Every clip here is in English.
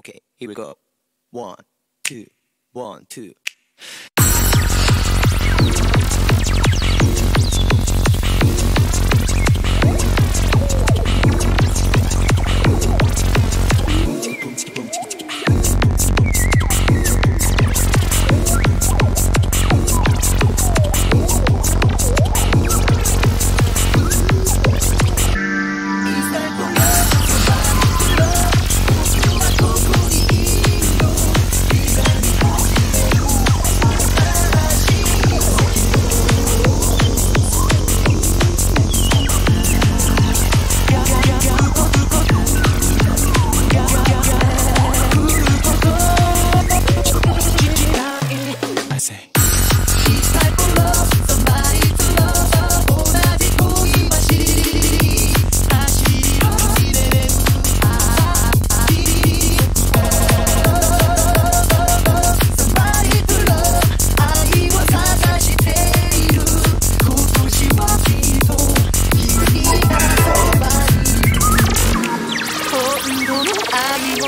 Okay, here we go. One, two, one, two. 愛を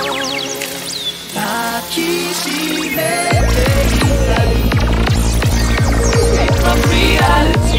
抱きしめていたい It's my reality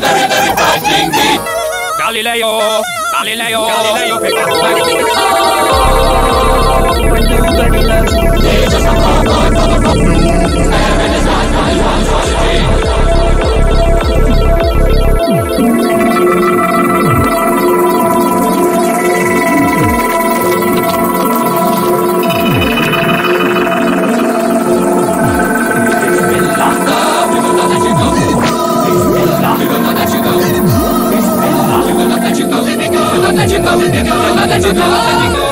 fighting, very, very frightening me. Galileo, Galileo, Galileo, Galileo. let me go.